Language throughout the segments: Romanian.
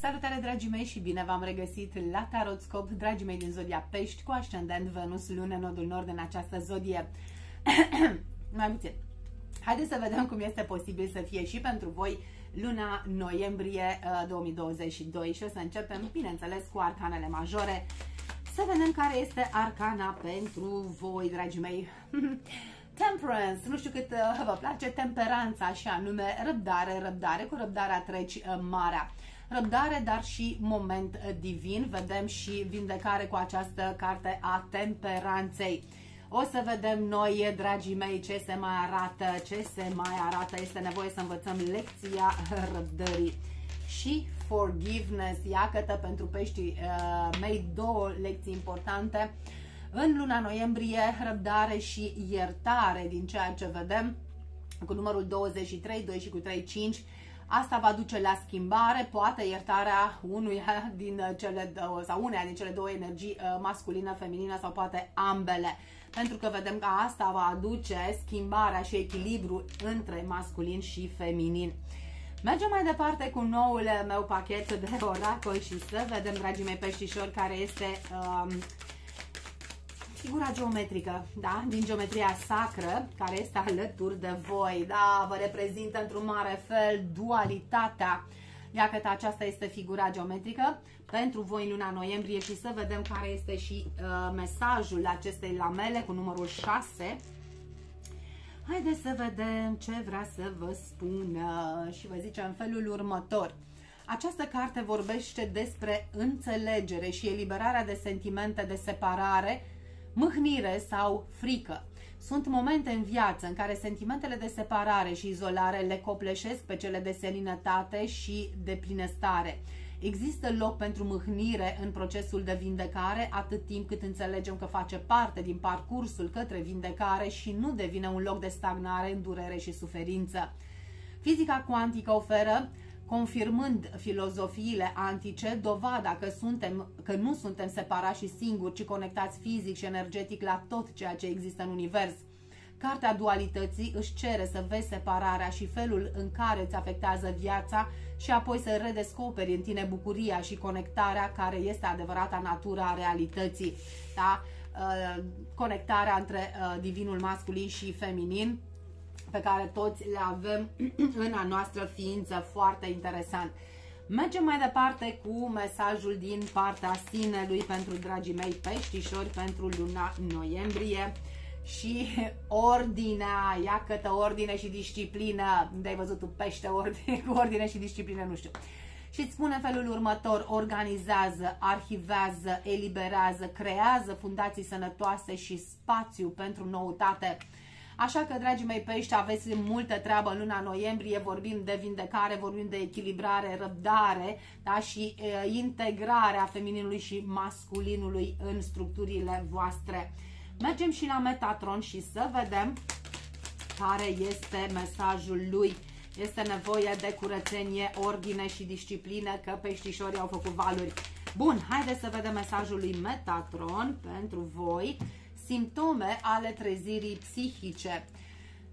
Salutare dragii mei și bine v-am regăsit la Tarotscop, dragii mei din Zodia Pești, cu ascendent Venus, lună, nodul nord în această zodie. Mai puțin. Haideți să vedem cum este posibil să fie și pentru voi luna noiembrie 2022 uh, și o să începem, bineînțeles, cu arcanele majore. Să vedem care este arcana pentru voi, dragii mei. Temperance, nu știu cât uh, vă place, temperanța și anume răbdare, răbdare, cu răbdarea treci uh, marea răbdare, dar și moment uh, divin. Vedem și vindecare cu această carte a temperanței. O să vedem noi, dragii mei, ce se mai arată, ce se mai arată. Este nevoie să învățăm lecția răbdării. Și forgiveness, iată pentru peștii uh, mei două lecții importante. În luna noiembrie, răbdare și iertare din ceea ce vedem cu numărul 23, 2 și cu 3, 5 Asta va duce la schimbare, poate iertarea unuia din cele două, sau uneia din cele două energii, uh, masculină, feminină sau poate ambele. Pentru că vedem că asta va aduce schimbarea și echilibru între masculin și feminin. Mergem mai departe cu noul meu pachet de oracol și să vedem, dragii mei peștișori, care este um, figura geometrică, da? din geometria sacră, care este alături de voi, da? vă reprezintă într-un mare fel dualitatea. Iată că aceasta este figura geometrică pentru voi în luna noiembrie și să vedem care este și uh, mesajul acestei lamele cu numărul 6. Haideți să vedem ce vrea să vă spună și vă zice în felul următor. Această carte vorbește despre înțelegere și eliberarea de sentimente de separare mâhnire sau frică. Sunt momente în viață în care sentimentele de separare și izolare le copleșesc pe cele de seninătate și de plinăstare. Există loc pentru mâhnire în procesul de vindecare atât timp cât înțelegem că face parte din parcursul către vindecare și nu devine un loc de stagnare în durere și suferință. Fizica cuantică oferă confirmând filozofiile antice, dovada că, suntem, că nu suntem separați și singuri, ci conectați fizic și energetic la tot ceea ce există în univers. Cartea dualității își cere să vezi separarea și felul în care îți afectează viața și apoi să redescoperi în tine bucuria și conectarea care este adevărata natura a realității. Da? Uh, conectarea între uh, divinul masculin și feminin pe care toți le avem în a noastră ființă. Foarte interesant. Mergem mai departe cu mesajul din partea sinelui pentru dragii mei peștișori pentru luna noiembrie și ordinea, ia câtă ordine și disciplină, unde ai văzut tu pește ordine, cu ordine și disciplină, nu știu. Și îți spune felul următor, organizează, arhivează, eliberează, creează fundații sănătoase și spațiu pentru noutate Așa că, dragii mei pești, aveți multă treabă în luna noiembrie, vorbim de vindecare, vorbim de echilibrare, răbdare da? și e, integrarea femininului și masculinului în structurile voastre. Mergem și la Metatron și să vedem care este mesajul lui. Este nevoie de curățenie, ordine și disciplină, că peștișorii au făcut valuri. Bun, haideți să vedem mesajul lui Metatron pentru voi simptome ale trezirii psihice.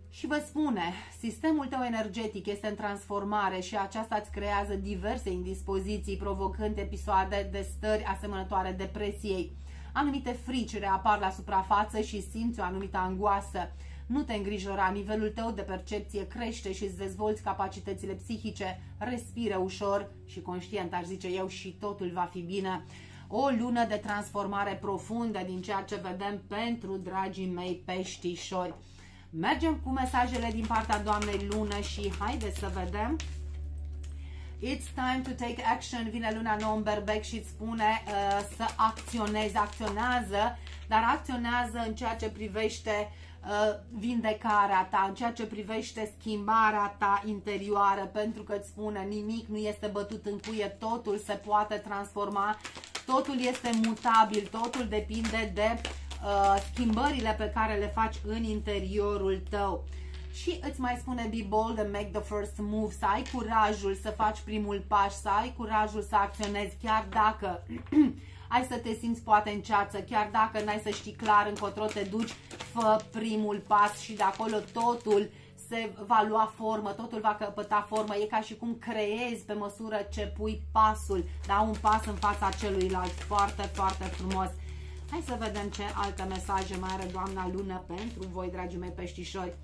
Și vă spune, sistemul tău energetic este în transformare și aceasta îți creează diverse indispoziții, provocând episoade de stări asemănătoare depresiei. Anumite frici reapar la suprafață și simți o anumită angoasă. Nu te îngrijora, nivelul tău de percepție crește și îți dezvolți capacitățile psihice, respiră ușor și conștient, aș zice eu, și totul va fi bine o lună de transformare profundă din ceea ce vedem pentru dragii mei peștișori. Mergem cu mesajele din partea Doamnei Lună și haideți să vedem. It's time to take action, vine luna nouă în berbec și îți spune uh, să acționezi, acționează, dar acționează în ceea ce privește uh, vindecarea ta, în ceea ce privește schimbarea ta interioară, pentru că îți spune nimic nu este bătut în cuie, totul se poate transforma totul este mutabil, totul depinde de uh, schimbările pe care le faci în interiorul tău. Și îți mai spune be bold and make the first move, să ai curajul să faci primul pas, să ai curajul să acționezi, chiar dacă ai să te simți poate în ceață, chiar dacă n-ai să știi clar încotro te duci, fă primul pas și de acolo totul se se va lua formă, totul va căpăta formă, e ca și cum creezi pe măsură ce pui pasul, da, un pas în fața celuilalt, foarte, foarte frumos. Hai să vedem ce alte mesaje mai are doamna lună pentru voi, dragii mei peștișori.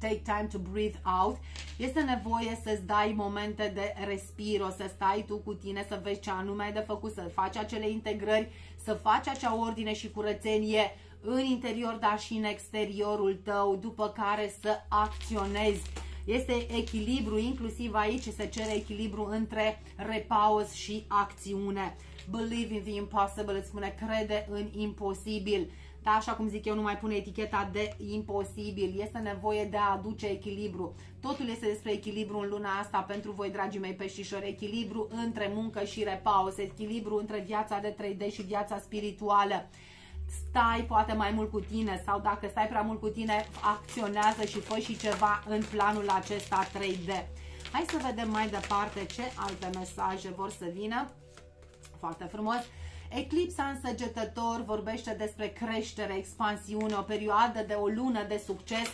Take time to breathe out, este nevoie să-ți dai momente de respiro, să stai tu cu tine, să vezi ce anume ai de făcut, să faci acele integrări, să faci acea ordine și curățenie în interior, dar și în exteriorul tău, după care să acționezi. Este echilibru, inclusiv aici se cere echilibru între repaus și acțiune. Believe in the impossible, îți spune crede în imposibil da, așa cum zic eu, nu mai pune eticheta de imposibil. Este nevoie de a aduce echilibru. Totul este despre echilibru în luna asta pentru voi, dragii mei peștișori. Echilibru între muncă și repaus, echilibru între viața de 3D și viața spirituală stai poate mai mult cu tine sau dacă stai prea mult cu tine, acționează și fă și ceva în planul acesta 3D. Hai să vedem mai departe ce alte mesaje vor să vină. Foarte frumos. Eclipsa în săgetător vorbește despre creștere, expansiune, o perioadă de o lună de succes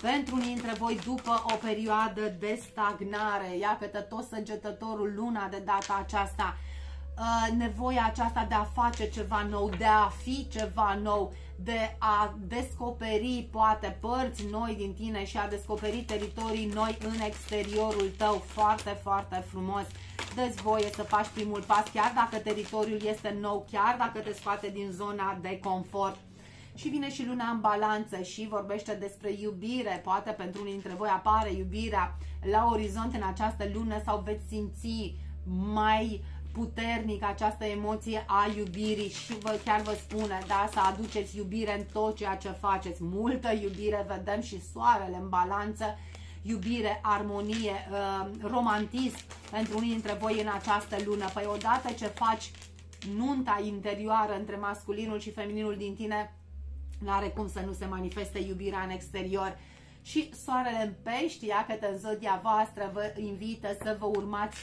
pentru unii dintre voi după o perioadă de stagnare. Ia că tot săgetătorul luna de data aceasta uh, nevoia aceasta de a face ceva nou, de a fi ceva nou, de a descoperi poate părți noi din tine și a descoperi teritorii noi în exteriorul tău. Foarte, foarte frumos. Dă-ți voie să faci primul pas, chiar dacă teritoriul este nou, chiar dacă te scoate din zona de confort. Și vine și luna în balanță și vorbește despre iubire. Poate pentru unii dintre voi apare iubirea la orizont în această lună sau veți simți mai uh, puternic această emoție a iubirii și vă, chiar vă spune, da, să aduceți iubire în tot ceea ce faceți. Multă iubire, vedem și soarele în balanță, iubire, armonie, uh, romantism pentru unii dintre voi în această lună. Păi odată ce faci nunta interioară între masculinul și femininul din tine, nu are cum să nu se manifeste iubirea în exterior și soarele în pești, ia că în zodia voastră vă invită să vă urmați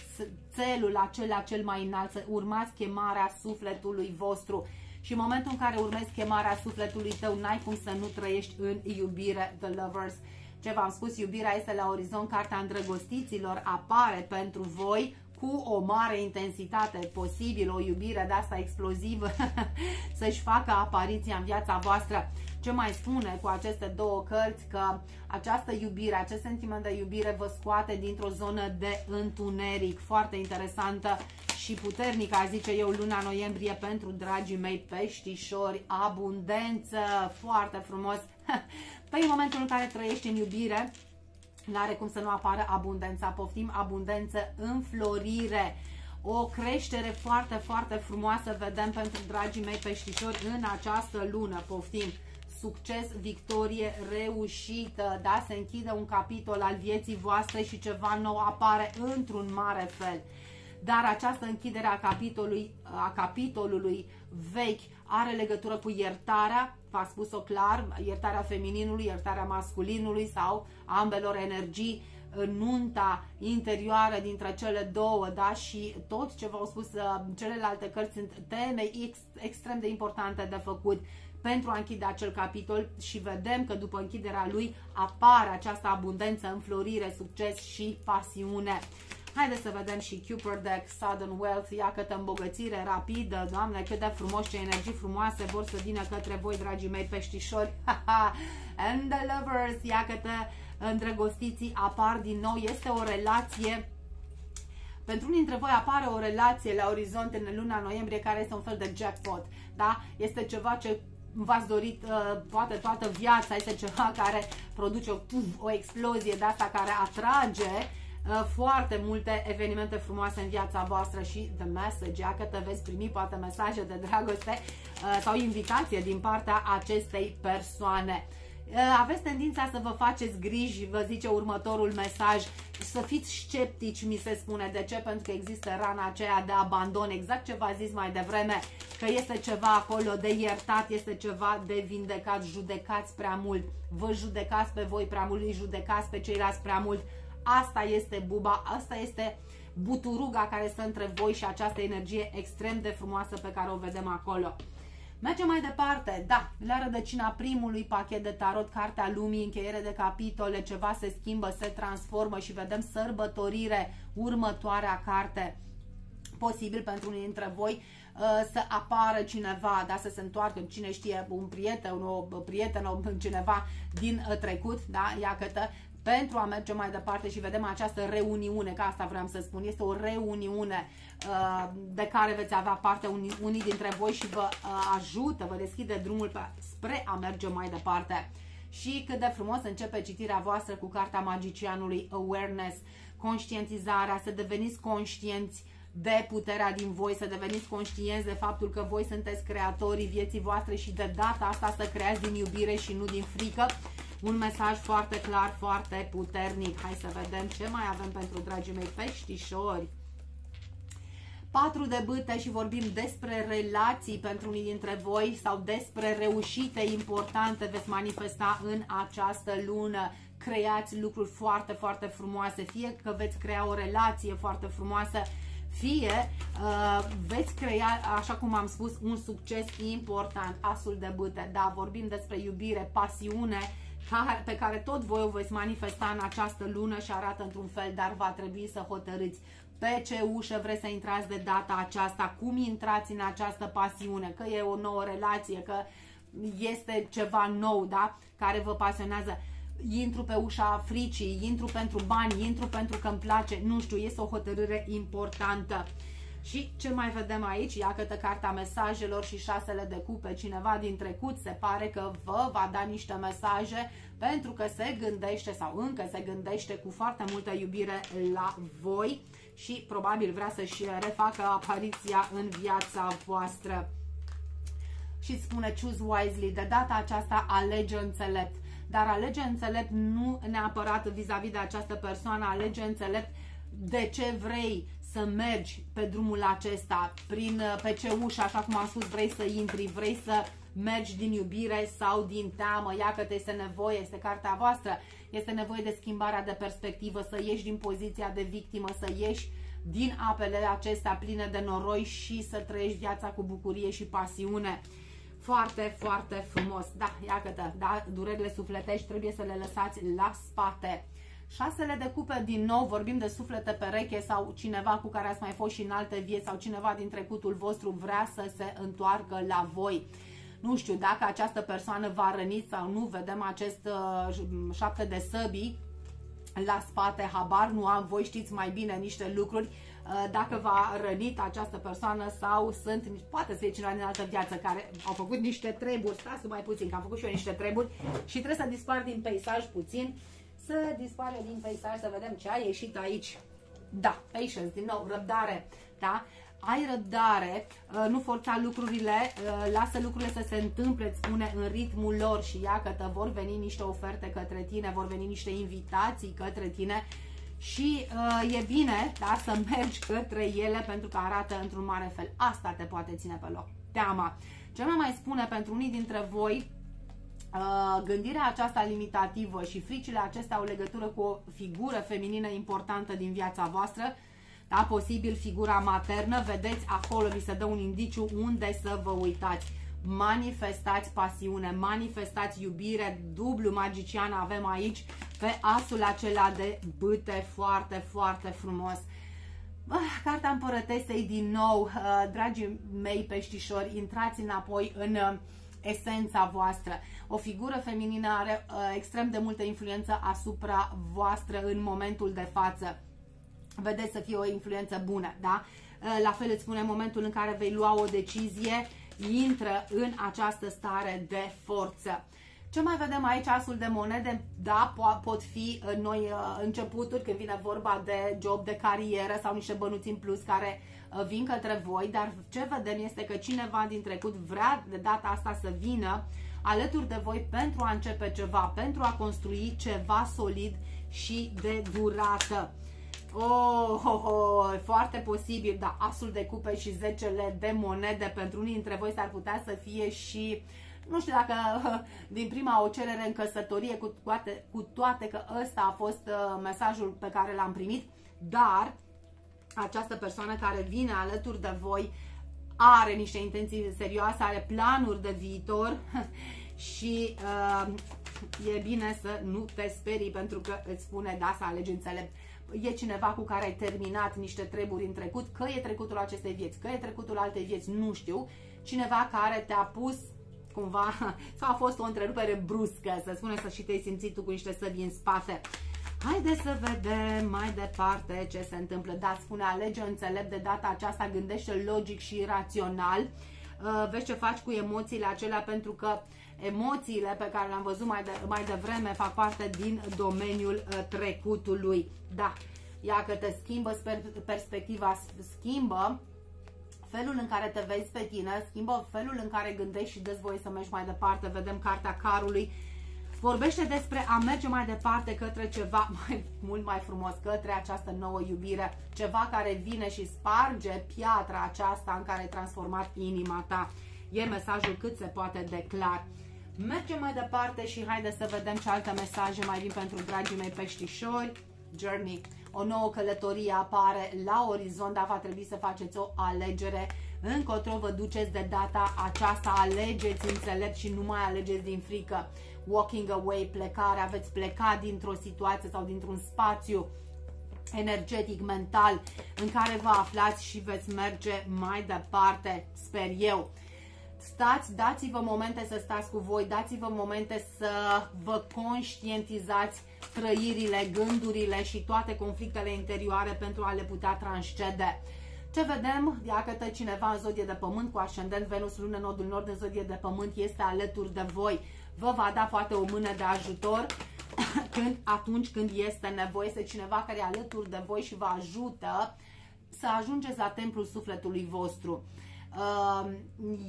țelul acela cel mai înalt, să urmați chemarea sufletului vostru. Și în momentul în care urmezi chemarea sufletului tău, n-ai cum să nu trăiești în iubire, The Lovers. Ce v-am spus, iubirea este la orizont, cartea îndrăgostiților apare pentru voi cu o mare intensitate posibil, o iubire de asta explozivă să-și facă apariția în viața voastră. Ce mai spune cu aceste două cărți? Că această iubire, acest sentiment de iubire vă scoate dintr-o zonă de întuneric foarte interesantă și puternică, a zice eu, luna noiembrie pentru dragii mei peștișori, abundență, foarte frumos. Păi în momentul în care trăiești în iubire, nu are cum să nu apară abundența, poftim abundență, înflorire, o creștere foarte, foarte frumoasă vedem pentru dragii mei peștișori în această lună, poftim succes, victorie, reușită, da? Se închide un capitol al vieții voastre și ceva nou apare într-un mare fel. Dar această închidere a capitolului, a capitolului vechi are legătură cu iertarea, v-a spus-o clar, iertarea femininului, iertarea masculinului sau ambelor energii, nunta interioară dintre cele două, da, și tot ce v-au spus uh, celelalte cărți sunt teme ex, extrem de importante de făcut pentru a închide acel capitol și vedem că după închiderea lui apare această abundență, înflorire, succes și pasiune. Haideți să vedem și Cupid Deck, Sudden Wealth, ia câtă îmbogățire rapidă, doamne, cât de frumos, ce energii frumoase vor să vină către voi, dragii mei peștișori. And the lovers, ia câtă îndrăgostiții apar din nou, este o relație. Pentru unii dintre voi apare o relație la orizont în luna noiembrie care este un fel de jackpot, da? Este ceva ce v-ați dorit uh, poate toată viața, este ceva care produce o, o explozie de asta care atrage. uh, foarte multe evenimente frumoase în viața voastră și the message, că te veți primi poate mesaje de dragoste uh, sau invitație din partea acestei persoane. Eh, aveți tendința să vă faceți griji, vă zice următorul mesaj, să fiți sceptici, mi se spune. De ce? Pentru că există rana aceea de abandon, exact ce v-a zis mai devreme, că este ceva acolo de iertat, este ceva de vindecat, judecați prea mult, vă judecați pe voi prea mult, îi judecați pe ceilalți prea mult. Asta este buba, asta este buturuga care stă între voi și această energie extrem de frumoasă pe care o vedem acolo. Mergem mai departe, da, la rădăcina primului pachet de tarot, Cartea Lumii, încheiere de capitole, ceva se schimbă, se transformă și vedem sărbătorire, următoarea carte, posibil pentru unii dintre voi uh, să apară cineva, da, să se întoarcă, cine știe, un prieten, o prietenă, cineva din uh, trecut, da, iată, pentru a merge mai departe și vedem această reuniune, că asta vreau să spun, este o reuniune uh, de care veți avea parte unii, unii dintre voi și vă uh, ajută, vă deschide drumul pe, spre a merge mai departe. Și cât de frumos începe citirea voastră cu cartea magicianului Awareness, conștientizarea, să deveniți conștienți de puterea din voi, să deveniți conștienți de faptul că voi sunteți creatorii vieții voastre și de data asta să creați din iubire și nu din frică un mesaj foarte clar, foarte puternic. Hai să vedem ce mai avem pentru dragii mei peștișori. Patru de bâte și vorbim despre relații pentru unii dintre voi sau despre reușite importante veți manifesta în această lună. Creați lucruri foarte, foarte frumoase, fie că veți crea o relație foarte frumoasă, fie uh, veți crea, așa cum am spus, un succes important, asul de bâte. Da, vorbim despre iubire, pasiune, pe care tot voi o veți manifesta în această lună și arată într-un fel, dar va trebui să hotărâți pe ce ușă vreți să intrați de data aceasta, cum intrați în această pasiune, că e o nouă relație, că este ceva nou, da, care vă pasionează. Intru pe ușa fricii, intru pentru bani, intru pentru că îmi place, nu știu, este o hotărâre importantă. Și ce mai vedem aici? Iată cartea mesajelor și șasele de cupe. Cineva din trecut se pare că vă va da niște mesaje pentru că se gândește sau încă se gândește cu foarte multă iubire la voi și probabil vrea să-și refacă apariția în viața voastră. Și spune choose wisely, de data aceasta alege înțelept. Dar alege înțelept nu neapărat vis-a-vis -vis de această persoană, alege înțelept de ce vrei să mergi pe drumul acesta, prin, pe ce ușă, așa cum am spus, vrei să intri, vrei să mergi din iubire sau din teamă, ia că te este nevoie, este cartea voastră, este nevoie de schimbarea de perspectivă, să ieși din poziția de victimă, să ieși din apele acestea pline de noroi și să trăiești viața cu bucurie și pasiune. Foarte, foarte frumos. Da, iată, da, durerile sufletești trebuie să le lăsați la spate. Șasele de cupe, din nou, vorbim de suflete pereche sau cineva cu care ați mai fost și în alte vieți sau cineva din trecutul vostru vrea să se întoarcă la voi. Nu știu dacă această persoană va rănit sau nu, vedem acest uh, șapte de săbii la spate, habar nu am, voi știți mai bine niște lucruri, uh, dacă va rănit această persoană sau sunt, poate să fie cineva din altă viață care au făcut niște treburi, stați mai puțin, că am făcut și eu niște treburi și trebuie să dispar din peisaj puțin să dispare din peisaj, să vedem ce a ieșit aici. Da, patience, din nou, răbdare, da? Ai răbdare, uh, nu forța lucrurile, uh, lasă lucrurile să se întâmple, îți spune, în ritmul lor și ia că te vor veni niște oferte către tine, vor veni niște invitații către tine și uh, e bine da, să mergi către ele pentru că arată într-un mare fel. Asta te poate ține pe loc. Teama. Ce mai mai spune pentru unii dintre voi, Uh, gândirea aceasta limitativă și fricile acestea au legătură cu o figură feminină importantă din viața voastră, da, posibil figura maternă, vedeți acolo vi se dă un indiciu unde să vă uitați. Manifestați pasiune, manifestați iubire, dublu magician avem aici pe asul acela de bâte foarte, foarte frumos. Ah, cartea împărătesei din nou, uh, dragii mei peștișori, intrați înapoi în uh, esența voastră. O figură feminină are uh, extrem de multă influență asupra voastră în momentul de față. Vedeți să fie o influență bună, da? Uh, la fel îți spune momentul în care vei lua o decizie, intră în această stare de forță. Ce mai vedem aici? Asul de monede, da, po pot fi uh, noi uh, începuturi când vine vorba de job, de carieră sau niște bănuți în plus care uh, vin către voi, dar ce vedem este că cineva din trecut vrea de data asta să vină alături de voi pentru a începe ceva, pentru a construi ceva solid și de durată. Oh, oh, oh, foarte posibil, da, asul de cupe și zecele de monede pentru unii dintre voi s-ar putea să fie și uh, nu știu dacă din prima o cerere în căsătorie, cu toate, cu toate că ăsta a fost uh, mesajul pe care l-am primit, dar această persoană care vine alături de voi are niște intenții serioase, are planuri de viitor și uh, e bine să nu te sperii pentru că îți spune da să alegi înțelept. E cineva cu care ai terminat niște treburi în trecut, că e trecutul acestei vieți, că e trecutul altei vieți, nu știu. Cineva care te-a pus cumva, sau a fost o întrerupere bruscă, să spunem să și te-ai simțit tu cu niște săbi în spate. Haideți să vedem mai departe ce se întâmplă. Da, spune alege înțelept de data aceasta, gândește logic și rațional. Uh, vezi ce faci cu emoțiile acelea pentru că emoțiile pe care le-am văzut mai, de, mai devreme fac parte din domeniul uh, trecutului. Da, ia că te schimbă perspectiva, schimbă felul în care te vezi pe tine, schimbă felul în care gândești și dă voie să mergi mai departe. Vedem cartea carului vorbește despre a merge mai departe către ceva mai, mult mai frumos, către această nouă iubire, ceva care vine și sparge piatra aceasta în care ai transformat inima ta. E mesajul cât se poate de clar. Mergem mai departe și haide să vedem ce alte mesaje mai vin pentru dragii mei peștișori. Journey. O nouă călătorie apare la orizont, dar va trebui să faceți o alegere încotro vă duceți de data aceasta, alegeți înțelept și nu mai alegeți din frică walking away, plecare, aveți plecat dintr-o situație sau dintr-un spațiu energetic, mental, în care vă aflați și veți merge mai departe, sper eu. Stați, dați-vă momente să stați cu voi, dați-vă momente să vă conștientizați trăirile, gândurile și toate conflictele interioare pentru a le putea transcede. Ce vedem? Dacă cineva în zodie de pământ cu ascendent Venus, lună, nodul nord în zodie de pământ este alături de voi vă va da poate o mână de ajutor când, atunci când este nevoie, este cineva care e alături de voi și vă ajută să ajungeți la templul sufletului vostru. Uh,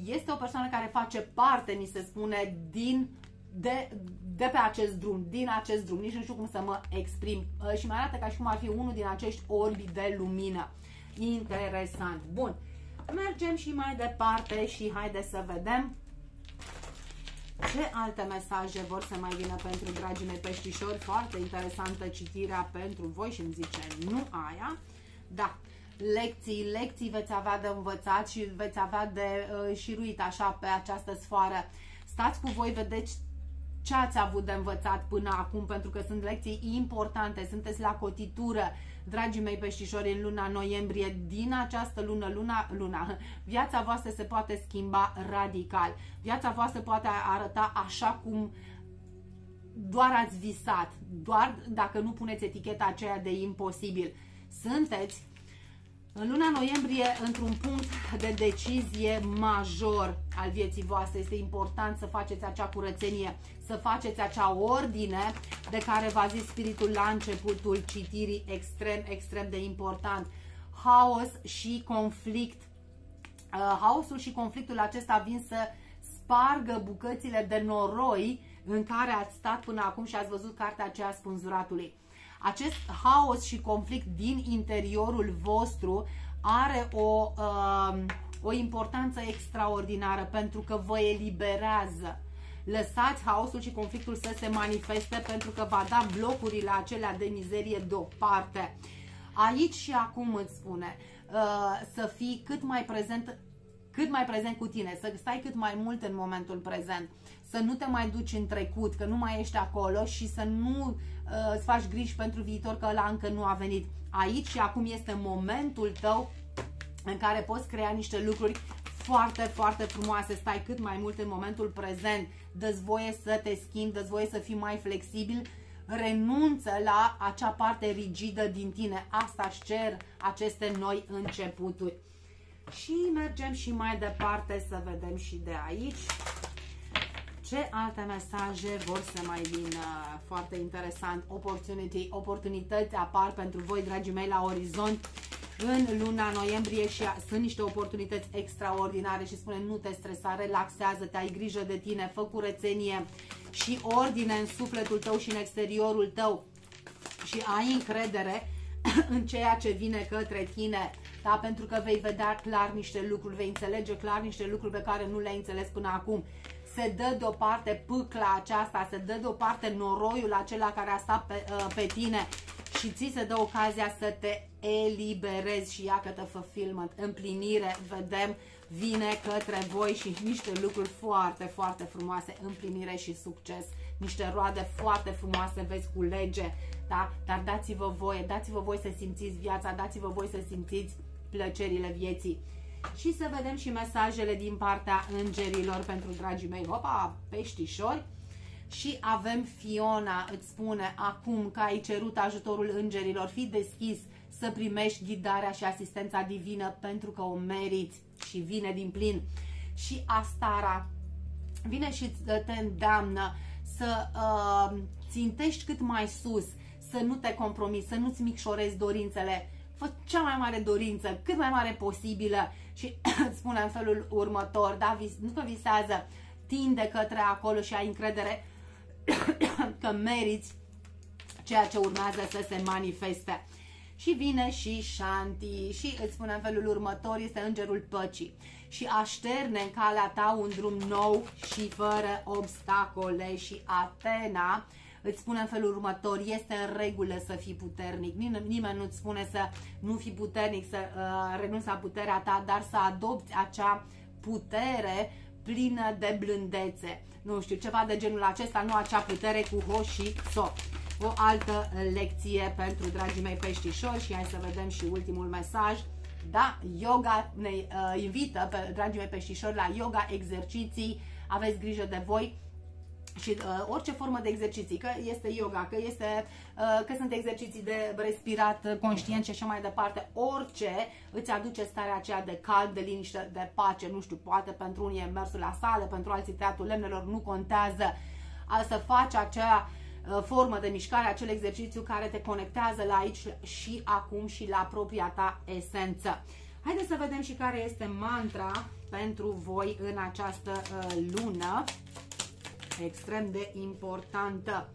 este o persoană care face parte, mi se spune, din de, de pe acest drum, din acest drum, nici nu știu cum să mă exprim uh, și mi arată ca și cum ar fi unul din acești orbi de lumină. Interesant. Bun, mergem și mai departe și haide să vedem ce alte mesaje vor să mai vină pentru dragii mei peștișori? Foarte interesantă citirea pentru voi și îmi zice nu aia. Da, lecții, lecții veți avea de învățat și veți avea de uh, șiruit așa pe această sfoară. Stați cu voi, vedeți ce ați avut de învățat până acum, pentru că sunt lecții importante, sunteți la cotitură, dragii mei peștișori, în luna noiembrie, din această lună, luna, luna, viața voastră se poate schimba radical. Viața voastră poate arăta așa cum doar ați visat, doar dacă nu puneți eticheta aceea de imposibil. Sunteți în luna noiembrie, într-un punct de decizie major al vieții voastre, este important să faceți acea curățenie, să faceți acea ordine de care v-a zis spiritul la începutul citirii, extrem, extrem de important. Haos și conflict. Uh, haosul și conflictul acesta vin să spargă bucățile de noroi în care ați stat până acum și ați văzut cartea aceea spânzuratului acest haos și conflict din interiorul vostru are o, uh, o importanță extraordinară pentru că vă eliberează. Lăsați haosul și conflictul să se manifeste pentru că va da blocurile acelea de mizerie deoparte. Aici și acum îți spune uh, să fii cât mai prezent cât mai prezent cu tine, să stai cât mai mult în momentul prezent, să nu te mai duci în trecut, că nu mai ești acolo și să nu uh, îți faci griji pentru viitor că ăla încă nu a venit. Aici și acum este momentul tău în care poți crea niște lucruri foarte, foarte frumoase. Stai cât mai mult în momentul prezent, dă voie să te schimbi, dă voie să fii mai flexibil, renunță la acea parte rigidă din tine. Asta își cer aceste noi începuturi. Și mergem și mai departe să vedem și de aici ce alte mesaje vor să mai vină. Foarte interesant. Opportunity, oportunități apar pentru voi, dragii mei, la orizont în luna noiembrie și sunt niște oportunități extraordinare și spune nu te stresa, relaxează-te, ai grijă de tine, fă curățenie și ordine în sufletul tău și în exteriorul tău și ai încredere în ceea ce vine către tine, da? pentru că vei vedea clar niște lucruri, vei înțelege clar niște lucruri pe care nu le-ai înțeles până acum. Se dă deoparte pâcla aceasta, se dă deoparte noroiul acela care a stat pe, uh, pe tine și și ți se dă ocazia să te eliberezi și ia că fulfillment, împlinire, vedem, vine către voi și niște lucruri foarte, foarte frumoase, împlinire și succes, niște roade foarte frumoase veți culege, da? Dar dați-vă voie, dați-vă voie să simțiți viața, dați-vă voie să simțiți plăcerile vieții. Și să vedem și mesajele din partea îngerilor pentru dragii mei. Opa, peștișori! Și avem Fiona, îți spune acum că ai cerut ajutorul îngerilor, fi deschis să primești ghidarea și asistența divină pentru că o meriți și vine din plin. Și Astara vine și te îndeamnă să uh, țintești cât mai sus, să nu te compromiți, să nu-ți micșorezi dorințele, fă cea mai mare dorință, cât mai mare posibilă și spune în felul următor, da, nu că visează, tinde către acolo și ai încredere că meriți ceea ce urmează să se manifeste. Și vine și Shanti și îți spune în felul următor, este îngerul păcii și așterne în calea ta un drum nou și fără obstacole și Atena îți spune în felul următor, este în regulă să fii puternic. Nimeni nu-ți spune să nu fii puternic, să uh, renunți la puterea ta, dar să adopți acea putere plină de blândețe. Nu știu, ceva de genul acesta, nu acea putere cu ho și so. O altă lecție pentru dragii mei peștișori și hai să vedem și ultimul mesaj. Da, yoga ne uh, invită pe dragii mei peștișori la yoga, exerciții, aveți grijă de voi și uh, orice formă de exerciții, că este yoga, că, este, uh, că sunt exerciții de respirat uh, conștient și așa mai departe, orice îți aduce starea aceea de cald, de liniște, de pace, nu știu, poate pentru unii e mersul la sală, pentru alții teatrul lemnelor, nu contează a să faci acea uh, formă de mișcare, acel exercițiu care te conectează la aici și acum și la propria ta esență. Haideți să vedem și care este mantra pentru voi în această uh, lună extrem de importantă.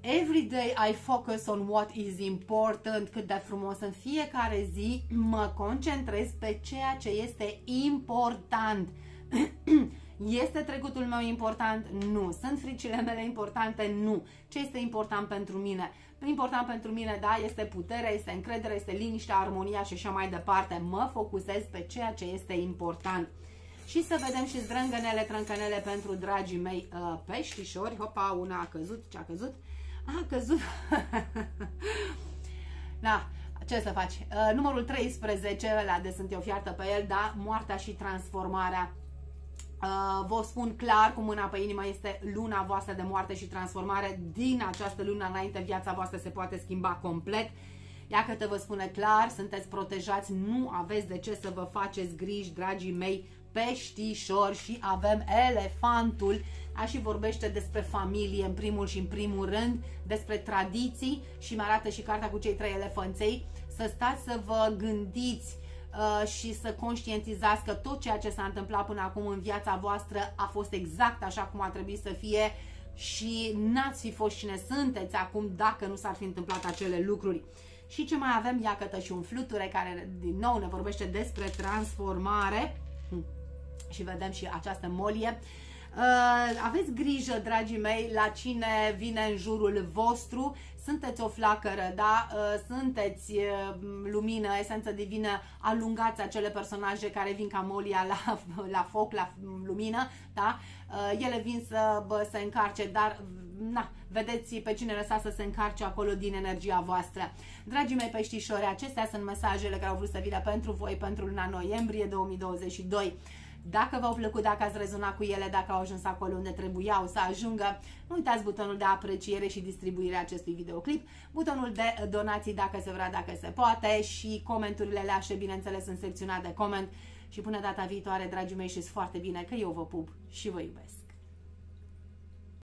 Every day I focus on what is important, cât de frumos în fiecare zi mă concentrez pe ceea ce este important. Este trecutul meu important? Nu. Sunt fricile mele importante? Nu. Ce este important pentru mine? Important pentru mine, da, este puterea, este încrederea, este liniștea, armonia și așa mai departe. Mă focusez pe ceea ce este important și să vedem și zdrângănele, trâncănele pentru dragii mei uh, peștișori. Hopa, una a căzut. Ce a căzut? A căzut. da, ce să faci? Uh, numărul 13, la de sunt eu fiartă pe el, da, moartea și transformarea. Uh, vă spun clar cu mâna pe inimă este luna voastră de moarte și transformare. Din această lună înainte viața voastră se poate schimba complet. Ia că te vă spune clar, sunteți protejați, nu aveți de ce să vă faceți griji, dragii mei, peștișor și avem elefantul, și vorbește despre familie în primul și în primul rând, despre tradiții și mi arată și cartea cu cei trei elefanței, să stați să vă gândiți uh, și să conștientizați că tot ceea ce s-a întâmplat până acum în viața voastră a fost exact așa cum a trebuit să fie și n-ați fi fost cine sunteți acum dacă nu s-ar fi întâmplat acele lucruri. Și ce mai avem? Iată și un fluture care din nou ne vorbește despre transformare. Hm și vedem și această molie. Uh, aveți grijă, dragii mei, la cine vine în jurul vostru. Sunteți o flacără, da? Uh, sunteți uh, lumină, esență divină, alungați acele personaje care vin ca molia la, la foc, la lumină, da? Uh, ele vin să bă, se încarce, dar na, vedeți pe cine lăsa să se încarce acolo din energia voastră. Dragii mei peștișori, acestea sunt mesajele care au vrut să vină pentru voi pentru luna noiembrie 2022. Dacă v-au plăcut, dacă ați rezonat cu ele, dacă au ajuns acolo unde trebuiau să ajungă, nu uitați butonul de apreciere și distribuire acestui videoclip, butonul de donații dacă se vrea, dacă se poate și comenturile le aștept, bineînțeles, în secțiunea de coment. Și până data viitoare, dragii mei, și foarte bine că eu vă pup și vă iubesc.